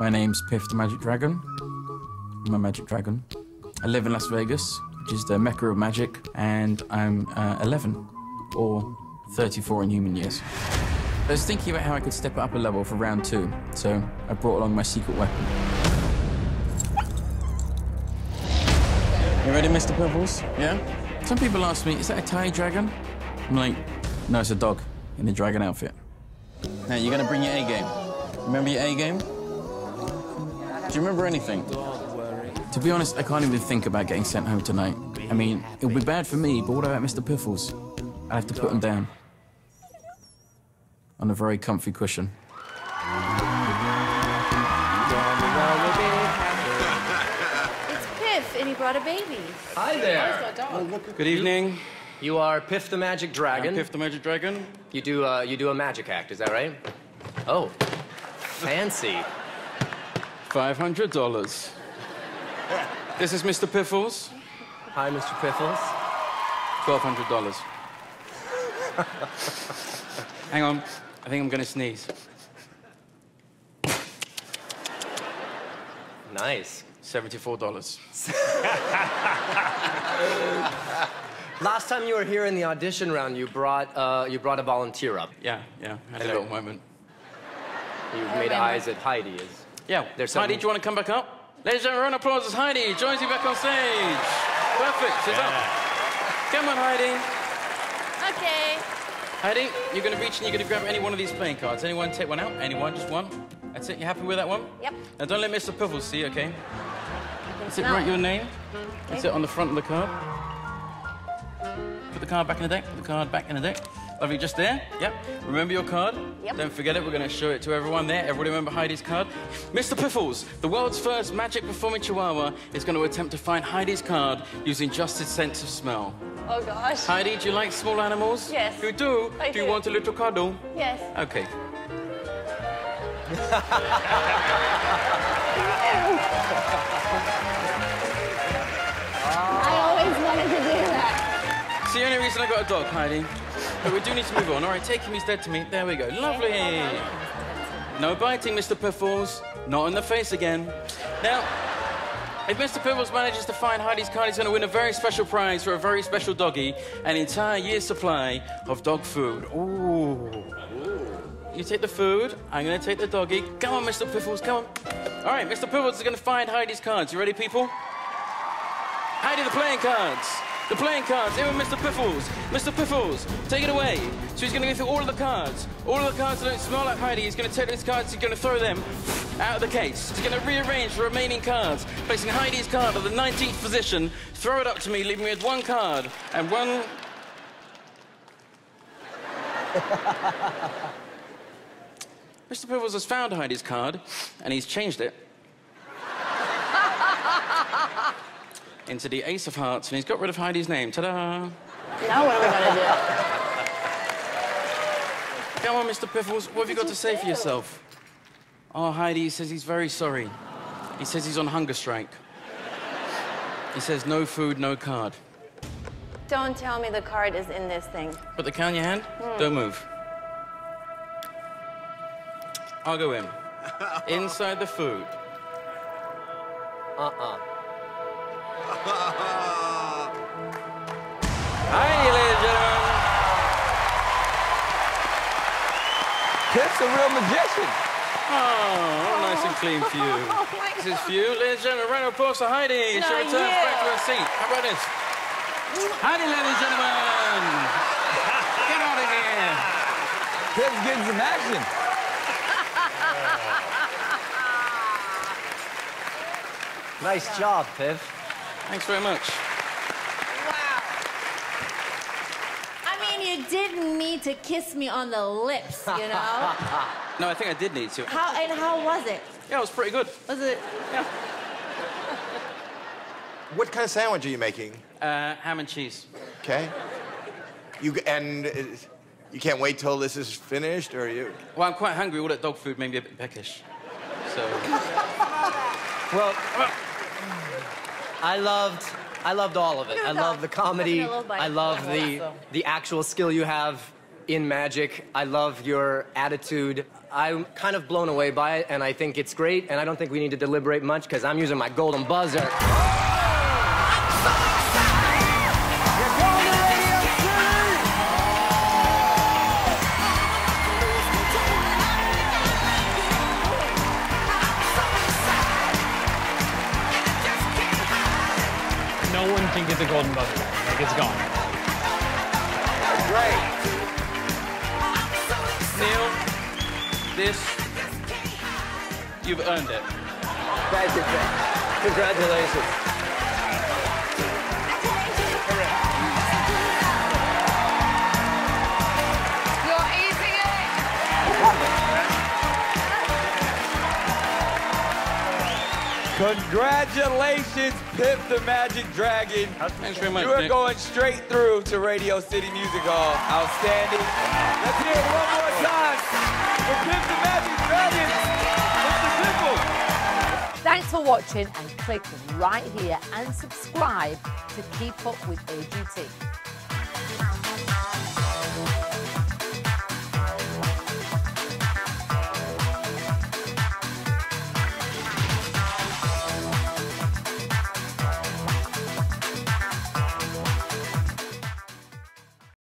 My name's Piff the Magic Dragon. I'm a magic dragon. I live in Las Vegas, which is the mecca of magic, and I'm uh, 11, or 34 in human years. I was thinking about how I could step up a level for round two, so I brought along my secret weapon. You ready, Mr. Piffles? Yeah? Some people ask me, is that a tiny dragon? I'm like, no, it's a dog in a dragon outfit. Now, you're gonna bring your A game. Remember your A game? Do you remember anything? To be honest, I can't even think about getting sent home tonight. I mean, it would be bad for me, but what about Mr. Piffles? I have to put him down. On a very comfy cushion. It's Piff, and he brought a baby. Hi there. Good evening. You are Piff the Magic Dragon. I'm Piff the Magic Dragon. You do uh, you do a magic act, is that right? Oh, fancy. $500. This is Mr. Piffles. Hi, Mr. Piffles. $1,200. Hang on. I think I'm gonna sneeze. Nice. $74. Last time you were here in the audition round, you brought uh, you brought a volunteer up. Yeah, yeah. Had a little moment. You made eyes at Heidi. Is Yeah. There's Heidi, something- do you want to come back up? Ladies and gentlemen, round of applause as Heidi joins you back on stage. Perfect. She's up. Come on, Heidi. Okay. Heidi, you're going to reach and you're going to grab any one of these playing cards. Anyone take one out? Anyone? Just one? That's it. You happy with that one? Yep. Now don't let Mr. Piffles see, okay? That's it. not. Write your name. That's it on the front of the card. Put the card back in the deck. Put the card back in the deck. Lovely, just there. Yep. Remember your card. Yep. Don't forget it. We're going to show it to everyone there. Everybody remember Heidi's card. Mr. Piffles, the world's first magic performing chihuahua, is going to attempt to find Heidi's card using just his sense of smell. Oh gosh. Heidi, do you like small animals? Yes. You do? I do you do. want a little cuddle? Yes. Okay. I always wanted to do that. It's the only reason I got a dog, Heidi. But we do need to move on. All right, take him. He's dead to me. There we go. Lovely. No biting, Mr. Piffles. Not in the face again. Now, if Mr. Piffles manages to find Heidi's card, he's going to win a very special prize for a very special doggy, an entire year's supply of dog food. Ooh. You take the food, I'm going to take the doggy. Come on, Mr. Piffles, come on. All right, Mr. Piffles is going to find Heidi's cards. You ready, people? Heidi, the playing cards. The playing cards. Here with Mr. Piffles. Mr. Piffles, take it away. So he's going to go through all of the cards. All of the cards that don't smell like Heidi. He's going to take those cards. He's going to throw them out of the case. He's going to rearrange the remaining cards, placing Heidi's card at the 19th position. Throw it up to me, leaving me with one card and one. Mr. Piffles has found Heidi's card, and he's changed it. Into the Ace of Hearts, and he's got rid of Heidi's name. Ta-da! Now what are we gonna do? Come on, Mr. Piffles, what have you got to say for yourself? Oh, Heidi he says he's very sorry. He says he's on hunger strike. He says no food, no card. Don't tell me the card is in this thing. Put the card in your hand. Hmm. Don't move. I'll go in. Inside the food. uh-uh. Heidi, ladies and gentlemen. Piff's a real magician. Oh, nice and clean for you. Oh This is for you, ladies and gentlemen. Round of applause for Heidi. She No, returns you. back to her seat. How about this? Heidi, ladies and gentlemen. Get out of here. Piff's getting some action. Nice job, Piff. Thanks very much. Wow. I mean, you didn't need to kiss me on the lips, you know? No, I think I did need to. how and how was it? Yeah, it was pretty good. Was it? Yeah. What kind of sandwich are you making? Uh, ham and cheese. Okay. You and uh, you can't wait till this is finished, or you? Well, I'm quite hungry. All that dog food made me a bit peckish. So, Well, I loved, I loved all of it. I love the comedy. Having a little bite. I love the, the actual skill you have in magic. I love your attitude. I'm kind of blown away by it, and I think it's great. And I don't think we need to deliberate much because I'm using my golden buzzer. Get the golden buzzer. Like it's gone. Great. Neil, this, you've earned it. Thank you, Congratulations. Congratulations, Piff the Magic Dragon. Thanks very much, You are Nick. going straight through to Radio City Music Hall. Outstanding. Let's hear it one more time for Piff the Magic Dragon. Mr. Dimple. Thanks for watching and click right here and subscribe to keep up with AGT.